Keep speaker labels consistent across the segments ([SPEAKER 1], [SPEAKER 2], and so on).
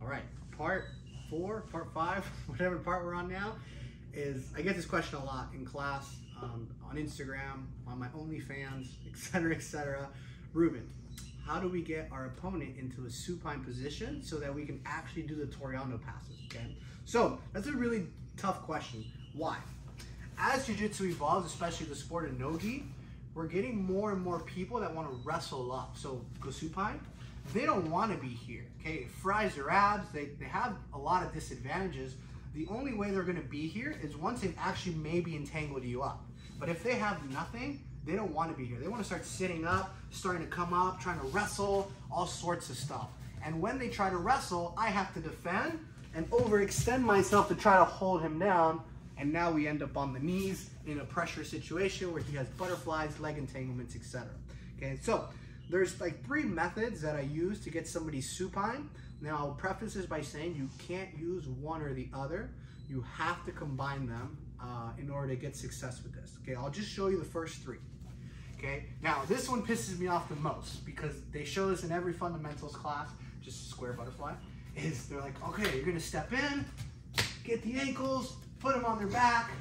[SPEAKER 1] All right, part four, part five, whatever part we're on now, is I get this question a lot in class, um, on Instagram, on my OnlyFans, etc., etc. Ruben, how do we get our opponent into a supine position so that we can actually do the Toreando passes, okay? So that's a really tough question. Why? As Jiu-Jitsu evolves, especially the sport of Nogi, we're getting more and more people that want to wrestle up. So go supine, they don't want to be here. Okay, it fries their abs. They, they have a lot of disadvantages. The only way they're going to be here is once they've actually maybe entangled you up. But if they have nothing, they don't want to be here. They want to start sitting up, starting to come up, trying to wrestle, all sorts of stuff. And when they try to wrestle, I have to defend and overextend myself to try to hold him down. And now we end up on the knees in a pressure situation where he has butterflies, leg entanglements, etc. Okay, so there's like three methods that I use to get somebody supine. Now, I'll preface this by saying you can't use one or the other. You have to combine them uh, in order to get success with this. Okay, I'll just show you the first three. Okay, now this one pisses me off the most because they show this in every fundamentals class, just square butterfly, is they're like, okay, you're gonna step in, get the ankles, put them on their back,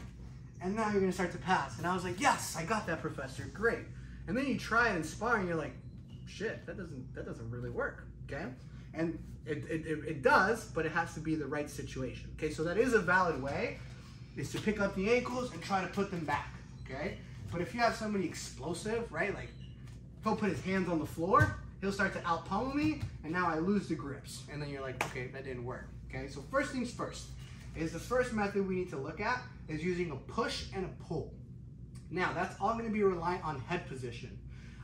[SPEAKER 1] and now you're gonna start to pass. And I was like, yes, I got that, professor, great. And then you try it in sparring, you're like, shit, that doesn't that doesn't really work, okay? And it, it, it, does, but it has to be the right situation. Okay, so that is a valid way, is to pick up the ankles and try to put them back, okay? But if you have somebody explosive, right, like if he'll put his hands on the floor, he'll start to out me, and now I lose the grips. And then you're like, okay, that didn't work, okay? So first things first, is the first method we need to look at is using a push and a pull. Now, that's all gonna be reliant on head position.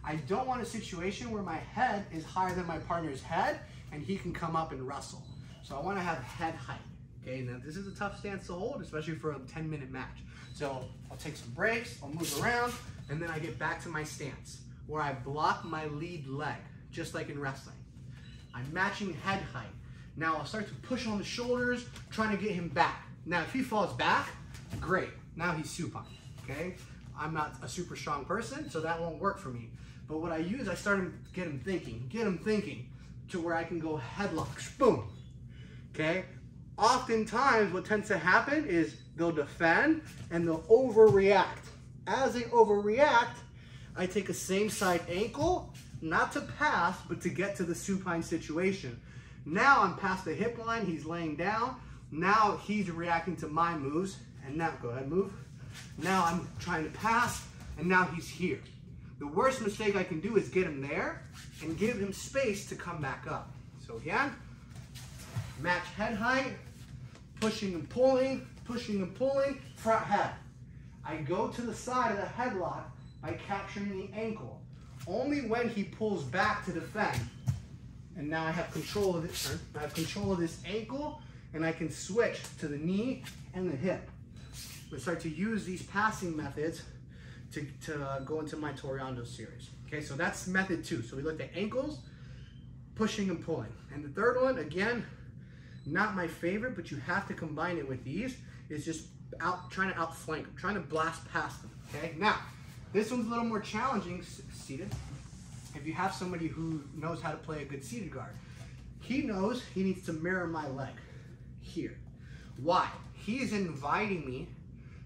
[SPEAKER 1] I don't want a situation where my head is higher than my partner's head and he can come up and wrestle. So I want to have head height. Okay, now this is a tough stance to hold, especially for a 10 minute match. So I'll take some breaks, I'll move around, and then I get back to my stance where I block my lead leg, just like in wrestling. I'm matching head height. Now I'll start to push on the shoulders, trying to get him back. Now if he falls back, great. Now he's supine, okay? I'm not a super strong person, so that won't work for me. But what I use, I start to get him thinking, get him thinking to where I can go headlocks, boom, okay? Oftentimes what tends to happen is they'll defend and they'll overreact. As they overreact, I take a same side ankle, not to pass, but to get to the supine situation. Now I'm past the hip line, he's laying down. Now he's reacting to my moves. And now, go ahead, move. Now I'm trying to pass, and now he's here. The worst mistake I can do is get him there and give him space to come back up. So again, match head height, pushing and pulling, pushing and pulling, front head. I go to the side of the headlock by capturing the ankle. Only when he pulls back to defend. And now I have control of this, I have control of this ankle and I can switch to the knee and the hip. We start to use these passing methods to, to uh, go into my Toreando series. Okay, so that's method two. So we looked at ankles, pushing and pulling. And the third one, again, not my favorite, but you have to combine it with these, is just out trying to outflank them, trying to blast past them. Okay, now, this one's a little more challenging, seated. If you have somebody who knows how to play a good seated guard, he knows he needs to mirror my leg here. Why? He is inviting me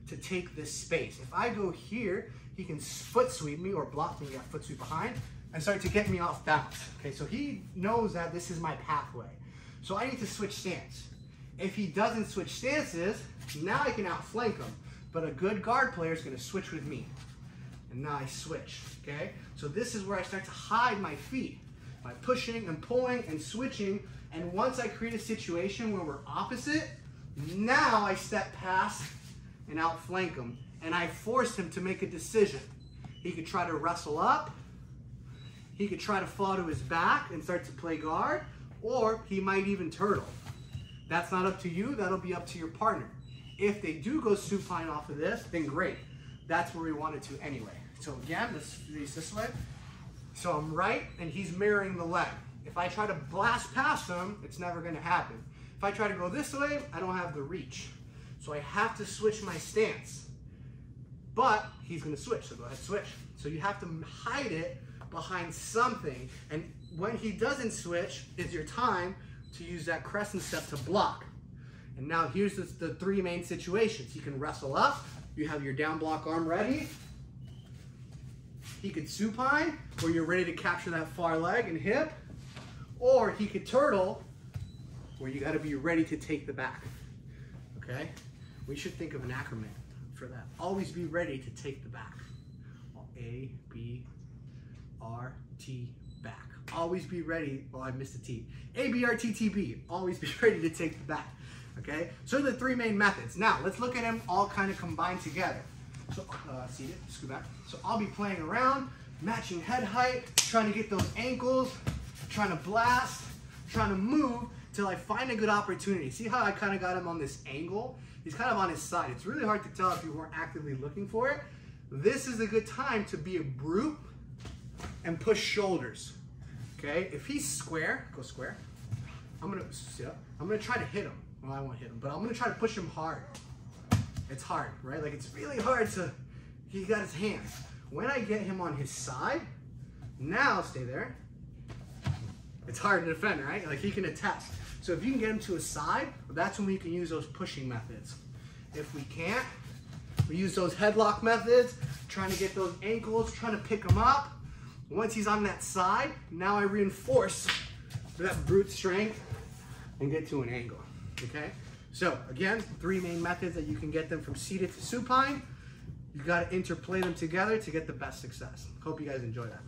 [SPEAKER 1] to take this space. If I go here, he can foot sweep me or block me, got foot sweep behind, and start to get me off balance. Okay, so he knows that this is my pathway. So I need to switch stance. If he doesn't switch stances, now I can outflank him. But a good guard player is gonna switch with me. And now I switch, okay? So this is where I start to hide my feet by pushing and pulling and switching. And once I create a situation where we're opposite, now I step past and outflank him. And I forced him to make a decision. He could try to wrestle up. He could try to fall to his back and start to play guard. Or he might even turtle. That's not up to you. That'll be up to your partner. If they do go supine off of this, then great. That's where we want it to anyway. So again, this is this way. So I'm right and he's mirroring the leg. If I try to blast past him, it's never gonna happen. If I try to go this way, I don't have the reach. So I have to switch my stance. But he's gonna switch, so go ahead, switch. So you have to hide it behind something. And when he doesn't switch, is your time to use that crescent step to block. And now here's the, the three main situations. He can wrestle up, you have your down block arm ready. He could supine, where you're ready to capture that far leg and hip. Or he could turtle, where you gotta be ready to take the back. Okay? We should think of an acronym for that. Always be ready to take the back. A, B, R, T, back. Always be ready. Oh, I missed a T. A, B, R, T, T, B. Always be ready to take the back. Okay? So the three main methods. Now, let's look at them all kind of combined together. So, uh, seated, scoot back. So I'll be playing around, matching head height, trying to get those ankles, trying to blast, trying to move till I find a good opportunity. See how I kind of got him on this angle? He's kind of on his side. It's really hard to tell if you weren't actively looking for it. This is a good time to be a brute and push shoulders. Okay, if he's square, go square. I'm gonna sit up. I'm gonna try to hit him. Well, I won't hit him, but I'm gonna try to push him hard. It's hard, right? Like it's really hard to, he got his hands. When I get him on his side, now stay there. It's hard to defend, right? Like he can attest. So if you can get him to a side, that's when we can use those pushing methods. If we can't, we use those headlock methods, trying to get those ankles, trying to pick him up. Once he's on that side, now I reinforce that brute strength and get to an angle, okay? So again, three main methods that you can get them from seated to supine. You gotta interplay them together to get the best success. Hope you guys enjoy that.